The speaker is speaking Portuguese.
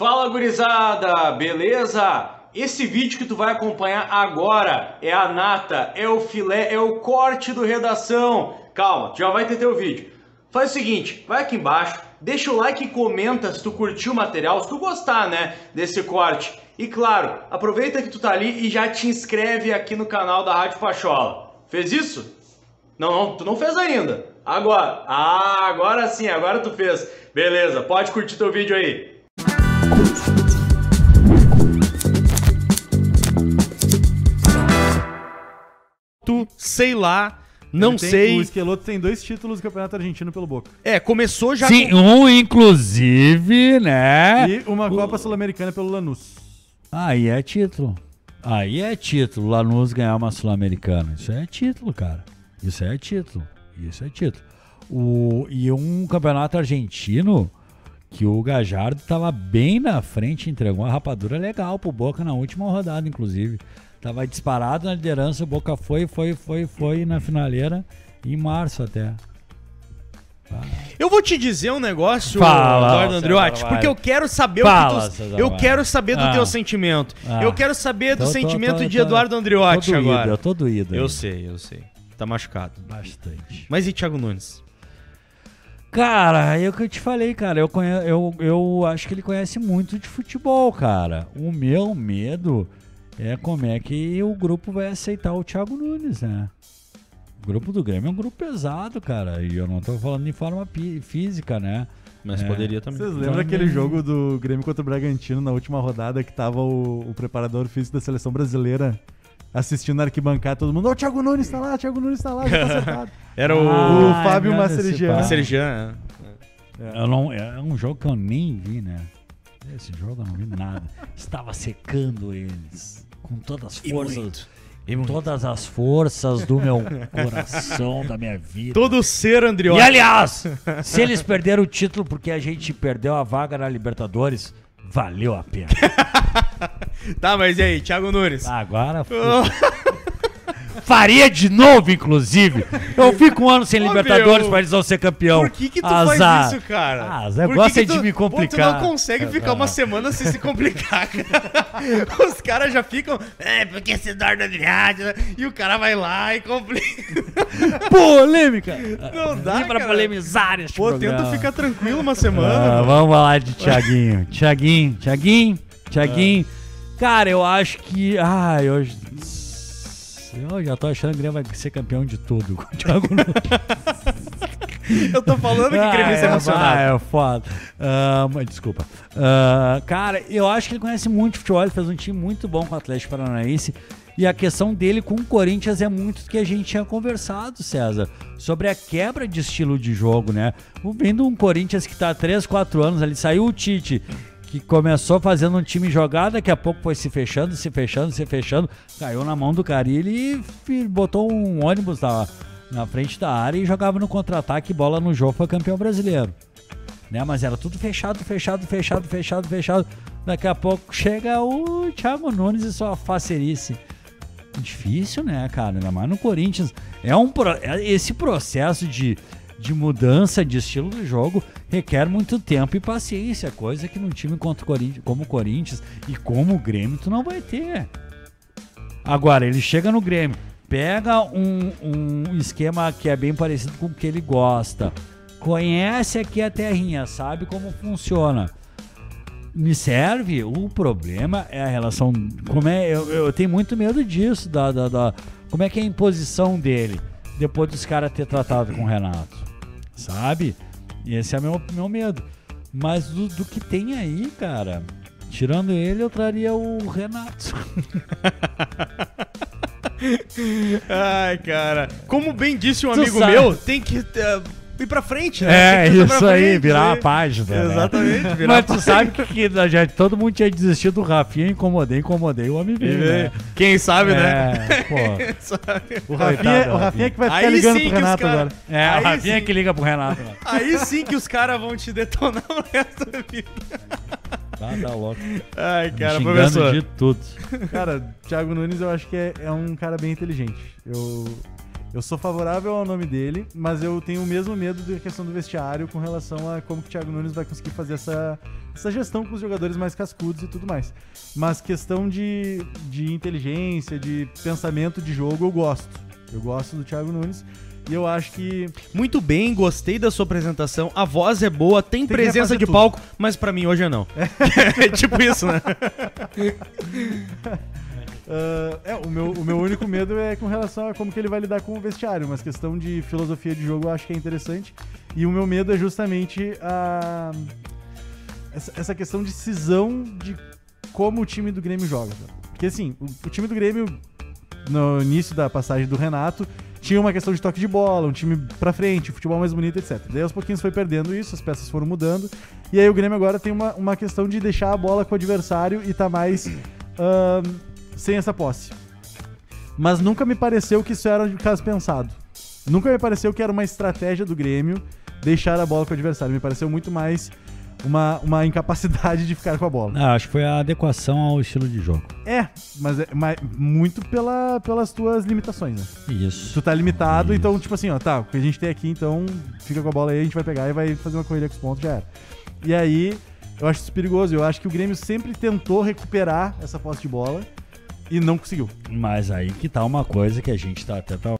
Fala gurizada, beleza? Esse vídeo que tu vai acompanhar agora é a nata, é o filé, é o corte do redação. Calma, já vai ter teu vídeo. Faz o seguinte, vai aqui embaixo, deixa o like e comenta se tu curtiu o material, se tu gostar, né, desse corte. E claro, aproveita que tu tá ali e já te inscreve aqui no canal da Rádio Pachola. Fez isso? Não, não, tu não fez ainda. Agora. Ah, agora sim, agora tu fez. Beleza, pode curtir teu vídeo aí. Tu, sei lá, não tem- sei. O Esqueloto tem dois títulos do Campeonato Argentino pelo Boca. É, começou já Sim, com... um inclusive, né? E uma Copa Sul-Americana pelo Lanús. Aí é título. Aí é título. Lanús ganhar uma Sul-Americana. Isso é título, cara. Isso é título. Isso é título. O, e um campeonato argentino que o Gajardo tava bem na frente, entregou uma rapadura legal pro Boca na última rodada, inclusive. Tava disparado na liderança, o Boca foi, foi, foi, foi na finaleira em março até. Eu vou te dizer um negócio, Fala, Eduardo Andriotti, porque eu quero saber Fala, o que tu... Eu quero saber do Ah. teu sentimento. Ah. Eu quero saber do Tô- sentimento tô- de tô- Eduardo Andriotti tô doído, agora. Eu tô doído. Eu sei, eu sei. Tá machucado. Bastante. Mas e Thiago Nunes? Cara, é o que eu te falei, cara. Eu, conhe... eu, eu acho que ele conhece muito de futebol, cara. O meu medo é como é que o grupo vai aceitar o Thiago Nunes, né? O grupo do Grêmio é um grupo pesado, cara. E eu não tô falando em forma pi- física, né? Mas É. poderia também. Vocês lembram aquele jogo do Grêmio contra o Bragantino na última rodada que tava o, o preparador físico da seleção brasileira assistindo na arquibancada, todo mundo, ó, o Thiago Nunes tá lá, o Thiago Nunes tá lá, já tá acertado. Era o... O Ah, Fábio é verdade, Macerejan. esse Serjan. Eu não, é um jogo que eu nem vi, né? Esse jogo eu não vi nada. Estava secando eles com todas as forças. E Com todas as forças do meu coração, da minha vida. Todo ser E Andriotti. aliás, se eles perderam o título porque a gente perdeu a vaga na Libertadores, valeu a pena. Tá, mas e aí, Thiago Nunes? Agora. Faria de novo, inclusive. Eu fico um ano sem Ô, Libertadores meu, pra eles não ser campeão. Por que que tu Azar. faz isso, cara? Ah, Zé Por gosta que de tu- me Pô, complicar. tu não consegue ficar uma semana sem se complicar, cara. Os caras já ficam... É, porque esse Eduardo Andriati... né? E o cara vai lá e complica. Polêmica! Não dá, Nem pra cara. polemizar este Pô, programa. tenta ficar tranquilo uma Ah, semana. vamos falar de Thiaguinho. Thiaguinho, Thiaguinho, Thiaguinho. Cara, eu acho que. Ai, hoje. Eu já tô achando que o Grêmio vai ser campeão de tudo com o Thiago Nunes. Eu tô falando que o Grêmio Ah, é emocionado. É, foda. Ah, mas desculpa. Ah, cara, eu acho que ele conhece muito futebol. Ele fez um time muito bom com o Atlético Paranaense. E a questão dele com o Corinthians é muito do que a gente tinha conversado, César. Sobre a quebra de estilo de jogo, né? Vendo um Corinthians que tá há 3, 4 anos ali, saiu o Tite, que começou fazendo um time jogado, daqui a pouco foi se fechando, se fechando, se fechando, caiu na mão do Carilli e botou um ônibus na, na frente da área e jogava no contra-ataque, bola no jogo, foi campeão brasileiro. Né? Mas era tudo fechado, fechado, fechado, fechado, fechado. Daqui a pouco chega o Thiago Nunes e sua facerice. Difícil, né, cara? Ainda mais no Corinthians. É um pro- é- esse processo de, de mudança de estilo do jogo requer muito tempo e paciência, coisa que num time contra o Corinthians, como o Corinthians e como o Grêmio tu não vai ter. Agora, ele chega no Grêmio, pega um, um esquema que é bem parecido com o que ele gosta, conhece aqui a terrinha, sabe como funciona me serve. O problema é a relação. Como é, eu, eu tenho muito medo disso. Da, da, da- como é que é a imposição dele depois dos caras ter tratado com o Renato. Sabe? E esse é meu, meu medo. Mas do, do que tem aí, cara. Tirando ele, eu traria o Renato. Ai, cara. Como bem disse um Tu amigo sabe. meu, tem que eh, ir pra frente, né? É, isso aí, frente, virar né? a página. né? Exatamente, virar Mas a tu sabe que, que já, todo mundo tinha desistido do Rafinha, incomodei, incomodei, o homem veio, né? Quem sabe, né? É, pô. Sabe? O Rafinha, o Rafinha que vai ficar Aí ligando pro Renato cara- agora. É, Aí o Rafinha sim. que liga pro Renato. Né? Aí sim que os caras vão te detonar o resto da vida. Tá, tá louco. Ai, cara, Me xingando professor. de tudo. Cara, Thiago Nunes eu acho que é, é um cara bem inteligente. Eu, Eu sou favorável ao nome dele, mas eu tenho o mesmo medo da questão do vestiário com relação a como que o Thiago Nunes vai conseguir fazer essa, essa gestão com os jogadores mais cascudos e tudo mais. Mas questão de, de inteligência, de pensamento de jogo, eu gosto. Eu gosto do Thiago Nunes. E eu acho que. Muito bem, gostei da sua apresentação. A voz é boa, tem, que presença de tudo. palco, mas pra mim hoje é não. É, tipo isso, né? ah, é, o meu, o meu único medo é com relação a como que ele vai lidar com o vestiário, mas questão de filosofia de jogo eu acho que é interessante. E o meu medo é justamente a, essa, essa questão de cisão de como o time do Grêmio joga. Porque assim, o, o time do Grêmio, no início da passagem do Renato, tinha uma questão de toque de bola, um time pra frente, futebol mais bonito, etc. Daí aos pouquinhos foi perdendo isso, as peças foram mudando. E aí o Grêmio agora tem uma, uma questão de deixar a bola com o adversário e tá mais ahn, sem essa posse. Mas nunca me pareceu que isso era de caso pensado. Nunca me pareceu que era uma estratégia do Grêmio deixar a bola com o adversário. Me pareceu muito mais uma, uma incapacidade de ficar com a bola. Ah, acho que foi a adequação ao estilo de jogo. É, mas, é, mas muito pela, pelas tuas limitações, né? Isso. Tu tá limitado, Isso. então, tipo assim, ó, tá, o que a gente tem aqui, então fica com a bola aí, a gente vai pegar e vai fazer uma corrida com os pontos, já era. E aí, eu acho isso perigoso. Eu acho que o Grêmio sempre tentou recuperar essa posse de bola e não conseguiu. Mas aí que tá uma coisa que a gente tá até pra